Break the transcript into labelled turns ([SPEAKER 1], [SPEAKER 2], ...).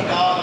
[SPEAKER 1] about